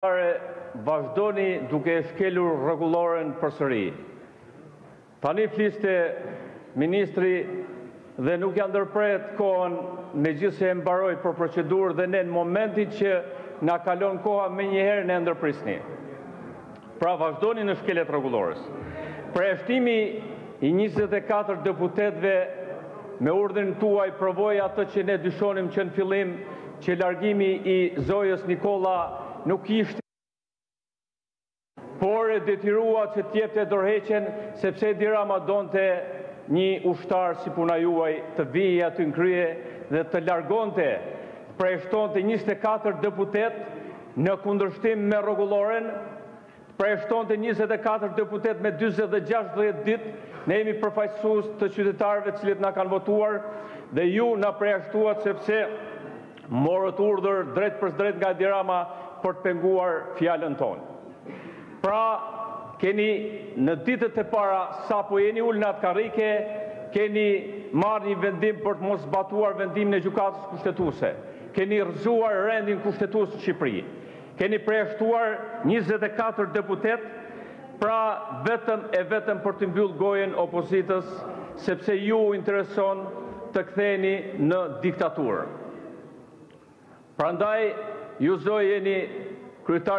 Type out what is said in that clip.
tare vazhdoni duke e shkelur rregulloren përsëri. Tani fliste ministri dhe nuk ja ndërpret kohën megjithëse e mbaroi për procedurë dhe ne në momentin që na kalon koha menjëherë na e ndërprisni. Pra vazhdoni në shkelje të rregullores. Përjashtimi i njëzet e katër deputetëve me urdhrin tuaj provoi atë që ne dyshonim që në fillim që largimi i Zojës Nikolla nuk ishte por e detyrua që t'jepte dorëheqjen sepse Edi Rama donte një ushtar si puna juaj të vijë aty n'krye dhe të largonte, përjashtonte njëzet e katër deputetë në kundërshtim me rregulloren, Përjashtonte njëzet e katër deputetë me dyzet dhe gjashtëdhjetë ditë, ne jemi përfaqësues të qytetarëve të cilët na kanë votuar dhe ju na përjashtuat sepse morët urdhër drejtpërsdrejt nga Edi Rama për të penguar fjalën tonë. Pra keni në ditët e para sapo jeni ulë në atë karrike keni marrë një vendim për të mos zbatuar vendimin e Gjykatës Kushtetuese. Keni rrëzuar rendin kushtetues në Shqipëri. Keni përjashtuar njëzet e katër deputetë, pra vetëm e vetëm për t'i mbyllë gojën opozitës, sepse ju u intereson të ktheheni në diktaturë. Prandaj ju zonja kryetare.